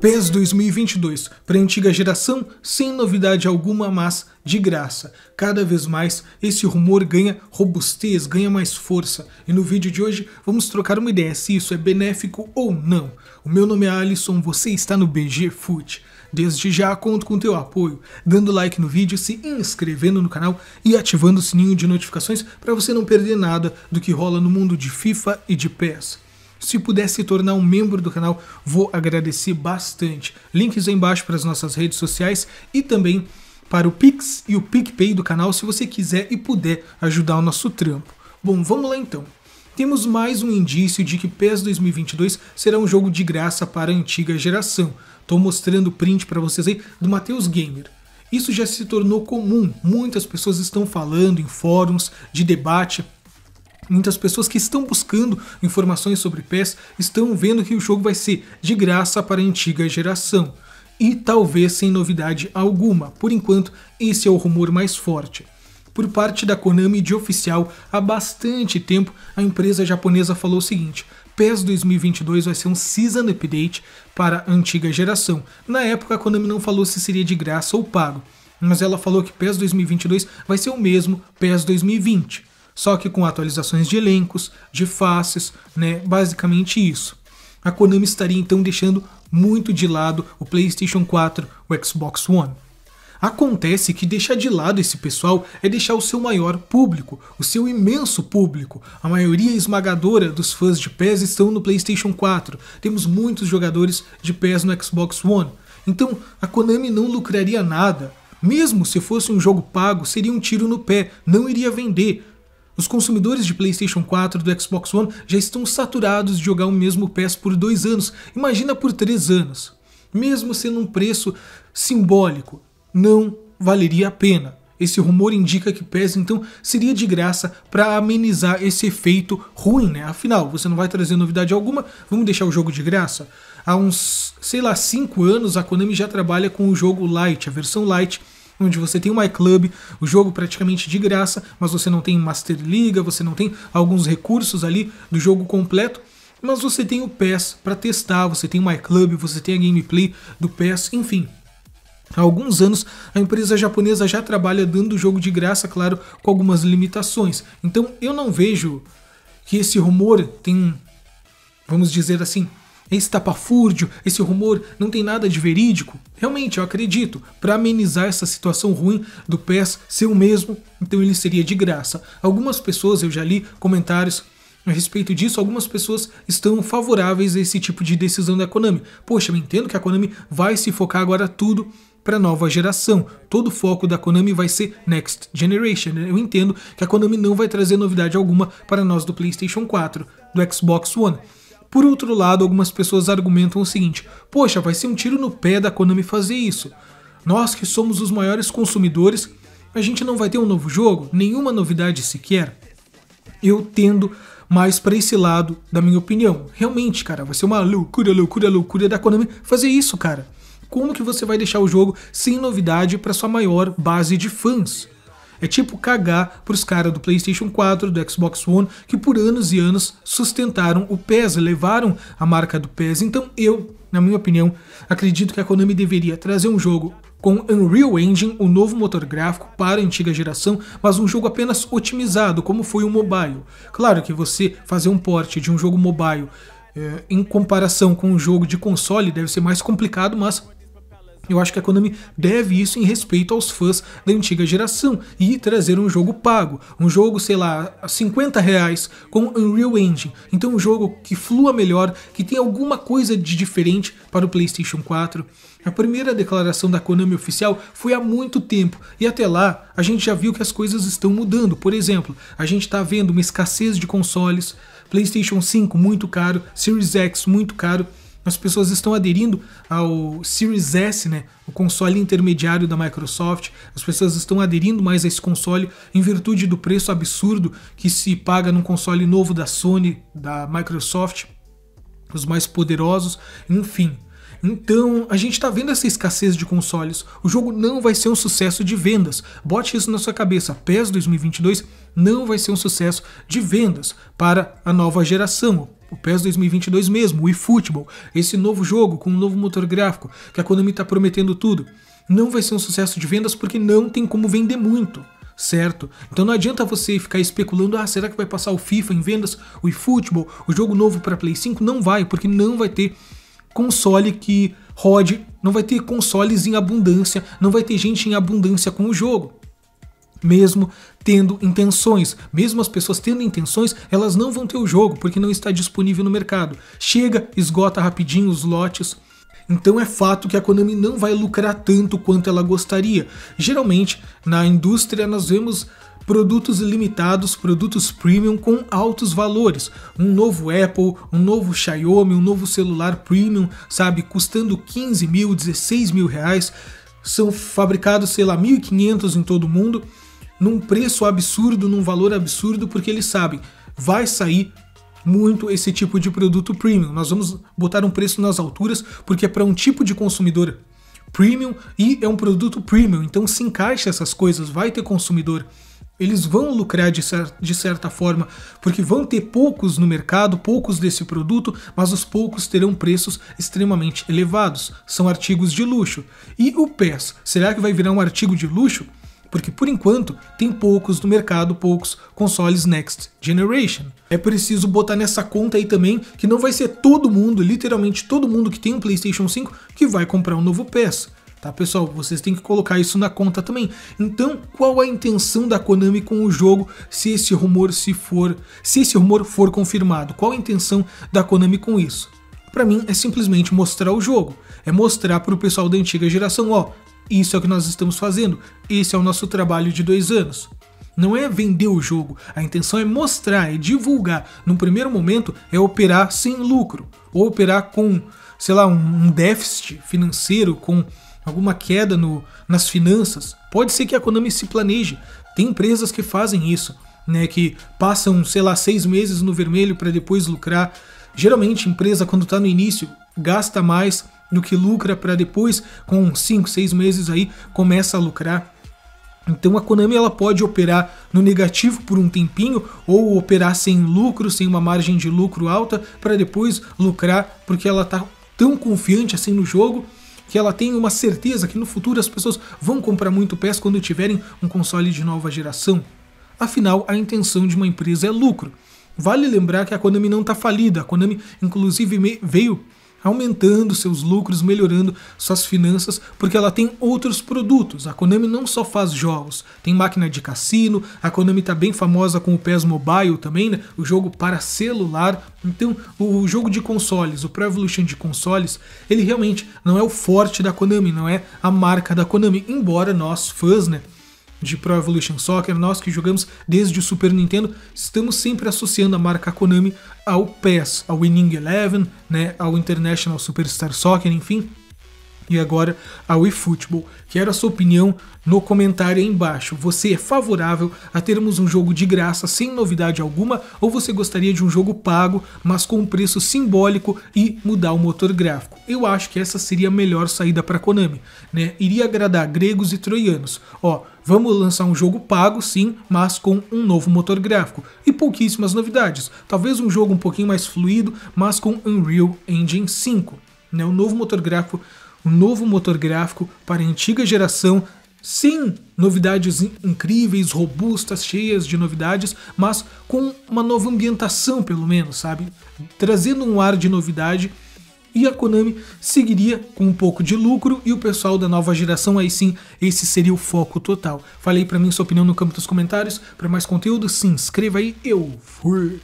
PES 2022 para a antiga geração, sem novidade alguma, mas de graça. Cada vez mais esse rumor ganha robustez, ganha mais força. E no vídeo de hoje vamos trocar uma ideia se isso é benéfico ou não. O meu nome é Alisson, você está no BG Foot. Desde já conto com teu apoio, dando like no vídeo, se inscrevendo no canal e ativando o sininho de notificações para você não perder nada do que rola no mundo de FIFA e de PES. Se puder se tornar um membro do canal, vou agradecer bastante. Links aí embaixo para as nossas redes sociais e também para o Pix e o PicPay do canal se você quiser e puder ajudar o nosso trampo. Bom, vamos lá então. Temos mais um indício de que PES 2022 será um jogo de graça para a antiga geração. Estou mostrando print para vocês aí do Matheus Gamer. Isso já se tornou comum, muitas pessoas estão falando em fóruns de debate Muitas pessoas que estão buscando informações sobre PES estão vendo que o jogo vai ser de graça para a antiga geração. E talvez sem novidade alguma. Por enquanto, esse é o rumor mais forte. Por parte da Konami de oficial, há bastante tempo a empresa japonesa falou o seguinte: PES 2022 vai ser um Season Update para a antiga geração. Na época, a Konami não falou se seria de graça ou pago, mas ela falou que PES 2022 vai ser o mesmo PES 2020 só que com atualizações de elencos, de faces, né? Basicamente isso. A Konami estaria então deixando muito de lado o PlayStation 4, o Xbox One. Acontece que deixar de lado esse pessoal é deixar o seu maior público, o seu imenso público. A maioria esmagadora dos fãs de PES estão no PlayStation 4. Temos muitos jogadores de PES no Xbox One. Então, a Konami não lucraria nada. Mesmo se fosse um jogo pago, seria um tiro no pé, não iria vender. Os consumidores de PlayStation 4 e do Xbox One já estão saturados de jogar o mesmo PES por dois anos, imagina por três anos. Mesmo sendo um preço simbólico, não valeria a pena. Esse rumor indica que PES então seria de graça para amenizar esse efeito ruim, né? Afinal, você não vai trazer novidade alguma, vamos deixar o jogo de graça? Há uns, sei lá, 5 anos a Konami já trabalha com o jogo Lite, a versão Lite, onde você tem o MyClub, o jogo praticamente de graça, mas você não tem Master Liga, você não tem alguns recursos ali do jogo completo, mas você tem o PES para testar, você tem o MyClub, você tem a gameplay do PES, enfim. Há alguns anos, a empresa japonesa já trabalha dando o jogo de graça, claro, com algumas limitações. Então eu não vejo que esse rumor tem, vamos dizer assim, esse tapafúrdio, esse rumor não tem nada de verídico? Realmente, eu acredito. Para amenizar essa situação ruim do PES ser o mesmo, então ele seria de graça. Algumas pessoas, eu já li comentários a respeito disso, algumas pessoas estão favoráveis a esse tipo de decisão da Konami. Poxa, eu entendo que a Konami vai se focar agora tudo para a nova geração. Todo o foco da Konami vai ser Next Generation. Eu entendo que a Konami não vai trazer novidade alguma para nós do PlayStation 4, do Xbox One. Por outro lado, algumas pessoas argumentam o seguinte: poxa, vai ser um tiro no pé da Konami fazer isso. Nós que somos os maiores consumidores, a gente não vai ter um novo jogo, nenhuma novidade sequer. Eu tendo mais para esse lado, da minha opinião. Realmente, cara, vai ser uma loucura, loucura, loucura da Konami fazer isso, cara. Como que você vai deixar o jogo sem novidade para sua maior base de fãs? É tipo cagar pros caras do PlayStation 4, do Xbox One, que por anos e anos sustentaram o PES, levaram a marca do PES. Então eu, na minha opinião, acredito que a Konami deveria trazer um jogo com Unreal Engine, o novo motor gráfico para a antiga geração, mas um jogo apenas otimizado, como foi o mobile. Claro que você fazer um port de um jogo mobile é, em comparação com um jogo de console deve ser mais complicado, mas eu acho que a Konami deve isso em respeito aos fãs da antiga geração e trazer um jogo pago, um jogo, sei lá, a 50 reais com Unreal Engine. Então um jogo que flua melhor, que tem alguma coisa de diferente para o PlayStation 4. A primeira declaração da Konami oficial foi há muito tempo e até lá a gente já viu que as coisas estão mudando. Por exemplo, a gente está vendo uma escassez de consoles, PlayStation 5 muito caro, Series X muito caro as pessoas estão aderindo ao Series S, né, o console intermediário da Microsoft. As pessoas estão aderindo mais a esse console em virtude do preço absurdo que se paga num console novo da Sony, da Microsoft, os mais poderosos, enfim. Então, a gente está vendo essa escassez de consoles. O jogo não vai ser um sucesso de vendas. Bote isso na sua cabeça. PES 2022 não vai ser um sucesso de vendas para a nova geração. O PES 2022 mesmo, o eFootball, esse novo jogo com um novo motor gráfico, que a Konami está prometendo tudo, não vai ser um sucesso de vendas porque não tem como vender muito certo? Então não adianta você ficar especulando, ah, será que vai passar o FIFA em vendas, o eFootball, o jogo novo para Play 5? Não vai, porque não vai ter console que rode, não vai ter consoles em abundância, não vai ter gente em abundância com o jogo. Mesmo tendo intenções, mesmo as pessoas tendo intenções, elas não vão ter o jogo porque não está disponível no mercado. Chega, esgota rapidinho os lotes. Então é fato que a Konami não vai lucrar tanto quanto ela gostaria. Geralmente, na indústria nós vemos produtos limitados, produtos premium com altos valores. Um novo Apple, um novo Xiaomi, um novo celular premium, sabe, custando 15 mil, 16 mil reais. São fabricados, sei lá, 1.500 em todo mundo, num preço absurdo, num valor absurdo, porque eles sabem, vai sair muito esse tipo de produto premium. Nós vamos botar um preço nas alturas, porque é para um tipo de consumidor premium e é um produto premium, então se encaixa essas coisas, vai ter consumidor eles vão lucrar de, cer de certa forma, porque vão ter poucos no mercado, poucos desse produto, mas os poucos terão preços extremamente elevados. São artigos de luxo. E o PES, será que vai virar um artigo de luxo? Porque por enquanto tem poucos no mercado, poucos consoles Next Generation. É preciso botar nessa conta aí também que não vai ser todo mundo, literalmente todo mundo que tem um PlayStation 5 que vai comprar um novo PES. Tá, pessoal? Vocês têm que colocar isso na conta também. Então, qual a intenção da Konami com o jogo se esse rumor se for, se esse rumor for confirmado? Qual a intenção da Konami com isso? Para mim é simplesmente mostrar o jogo, é mostrar para o pessoal da antiga geração, ó, isso é o que nós estamos fazendo, esse é o nosso trabalho de dois anos. Não é vender o jogo, a intenção é mostrar, é divulgar. Num primeiro momento é operar sem lucro, ou operar com, sei lá, um déficit financeiro, com alguma queda no, nas finanças, pode ser que a Konami se planeje. Tem empresas que fazem isso, né, que passam, sei lá, seis meses no vermelho para depois lucrar. Geralmente, empresa, quando está no início, gasta mais do que lucra para depois, com cinco, seis meses aí, começa a lucrar. Então a Konami ela pode operar no negativo por um tempinho ou operar sem lucro, sem uma margem de lucro alta, para depois lucrar, porque ela está tão confiante assim no jogo que ela tem uma certeza que no futuro as pessoas vão comprar muito PES quando tiverem um console de nova geração. Afinal, a intenção de uma empresa é lucro. Vale lembrar que a Konami não está falida, a Konami inclusive veio aumentando seus lucros, melhorando suas finanças, porque ela tem outros produtos. A Konami não só faz jogos, tem máquina de cassino, a Konami está bem famosa com o PES Mobile também, né? o jogo para celular. Então, o jogo de consoles, o Pro Evolution de consoles, ele realmente não é o forte da Konami, não é a marca da Konami, embora nós, fãs, né? De Pro Evolution Soccer, nós que jogamos desde o Super Nintendo, estamos sempre associando a marca Konami ao PES, ao Winning Eleven, né, ao International Superstar Soccer, enfim, e agora ao eFootball. Quero a sua opinião no comentário aí embaixo. Você é favorável a termos um jogo de graça sem novidade alguma ou você gostaria de um jogo pago, mas com um preço simbólico e mudar o motor gráfico? Eu acho que essa seria a melhor saída para Konami, né? Iria agradar gregos e troianos. Ó, vamos lançar um jogo pago sim, mas com um novo motor gráfico e pouquíssimas novidades. Talvez um jogo um pouquinho mais fluido, mas com Unreal Engine 5, né? O novo motor gráfico um novo motor gráfico para a antiga geração, sem novidades incríveis, robustas, cheias de novidades, mas com uma nova ambientação, pelo menos, sabe? Trazendo um ar de novidade. E a Konami seguiria com um pouco de lucro e o pessoal da nova geração, aí sim, esse seria o foco total. Falei para mim sua opinião no campo dos comentários. Para mais conteúdo, se inscreva aí. Eu fui!